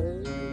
음